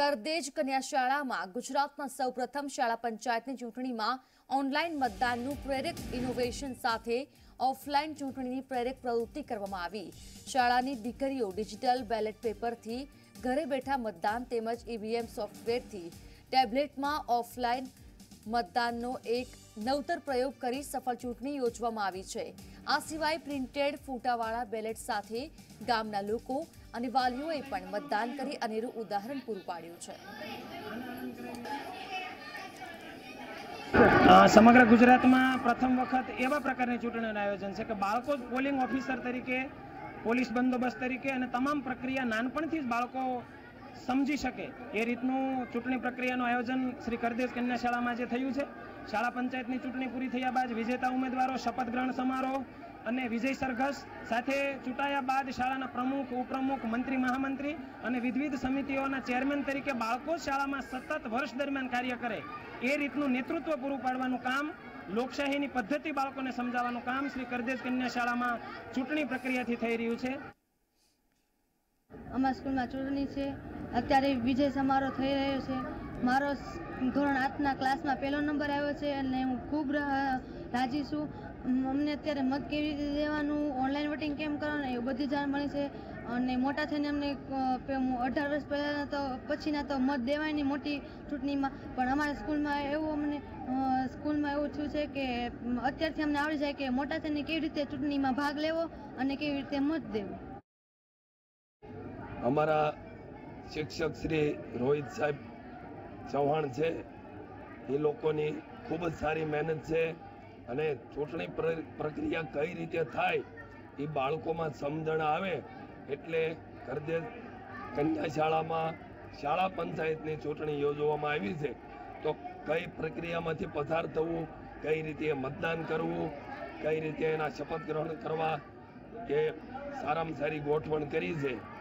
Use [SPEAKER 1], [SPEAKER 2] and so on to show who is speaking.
[SPEAKER 1] કરદેજ કન્યા શાળામાં ગુજરાતમાં સૌપ્રથમ શાળા પંચાયતની ચૂંટણીમાં ઓનલાઈન મતદાનનું પ્રેરક ઇનોવેશન સાથે ઓફલાઈન ચૂંટણીની પ્રેરક પ્રવૃત્તિ કરવામાં આવી. શાળાની દીકરીઓ ડિજિટલ બેલેટ પેપરથી ઘરે બેઠા મતદાન તેમજ ઈવીએમ સોફ્ટવેરથી ટેબ્લેટમાં ઓફલાઈન મતદાનનો એક નવતર પ્રયોગ કરી સફળ ચૂંટણી યોજવામાં આવી છે. આ સિવાય પ્રિન્ટેડ ફોટાવાળા બેલેટ સાથે ગામના લોકો અને વાલીઓએ પણ મતદાન કરી અનેરું ઉદાહરણ પૂરું પાડ્યું છે.
[SPEAKER 2] સમગ્ર ગુજરાતમાં પ્રથમ વખત એવા પ્રકારની ચૂંટણીનું આયોજન છે કે બાળકો પોલિંગ ઓફિસર તરીકે, પોલીસ બંદોબસ્ત તરીકે અને તમામ પ્રક્રિયા નાનપણથી જ બાળકો સમજી શકે. એ રીતનું ચૂંટણી પ્રક્રિયાનું આયોજન શ્રી કરદેશ કન્યા શાળામાં જે થયું છે, શાળા પંચાયતની ચૂંટણી પૂરી થયા બાદ વિજેતા ઉમેદવારો શપથ ગ્રહણ સમારોહ અને વિજય સરઘસ સાથે ચૂંટાયા બાદ શાળાના પ્રમુખ, ઉપપ્રમુખ, મંત્રી, મહામંત્રી અને વિવિધ સમિતિઓના ચેરમેન તરીકે બાળકો શાળામાં સતત વર્ષ દરમિયાન કાર્ય કરે. એ રીતનું નેતૃત્વ પૂરું પાડવાનું કામ, લોકશાહીની પદ્ધતિ બાળકોને સમજાવવાનું કામ શ્રી કરદેશ કન્યા શાળામાં ચૂંટણી પ્રક્રિયાથી થઈ રહ્યું છે.
[SPEAKER 3] અમારા સ્કૂલમાં ચૂંટણી છે. અત્યારે વિજય સમારોહ થઈ રહ્યો છે. મારો ધોરણ આઠના ક્લાસમાં પહેલો નંબર આવ્યો છે અને હું ખૂબ રાજી છું. અમને અત્યારે મત કેવી રીતે દેવાનું, ઓનલાઈન વોટિંગ કેમ કરવાનું એ બધી જાણ મળી છે. અને મોટા થઈને અમને અઢાર વર્ષ પહેલાં તો, પછીના તો મત દેવાય નહીં મોટી ચૂંટણીમાં. પણ અમારા સ્કૂલમાં એવું અમને સ્કૂલમાં એવું થયું છે કે અત્યારથી અમને આવડી જાય કે મોટા થઈને કેવી રીતે ચૂંટણીમાં ભાગ લેવો અને કેવી રીતે મત દેવું.
[SPEAKER 4] અમારા શિક્ષક શ્રી રોહિત સાહેબ ચૌહાણ છે. એ લોકોની ખૂબ જ સારી મહેનત છે અને ચૂંટણી પ્ર- પ્રક્રિયા કઈ રીતે થાય એ બાળકોમાં સમજણ આવે એટલે કરજે કન્યા શાળામાં શાળા પંચાયતની ચૂંટણી યોજવામાં આવી છે. તો કઈ પ્રક્રિયામાંથી પસાર થવું, કઈ રીતે મતદાન કરવું, કઈ રીતે એના શપથ ગ્રહણ કરવા એ સારામાં સારી ગોઠવણ કરી છે.